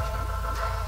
Rock, rock.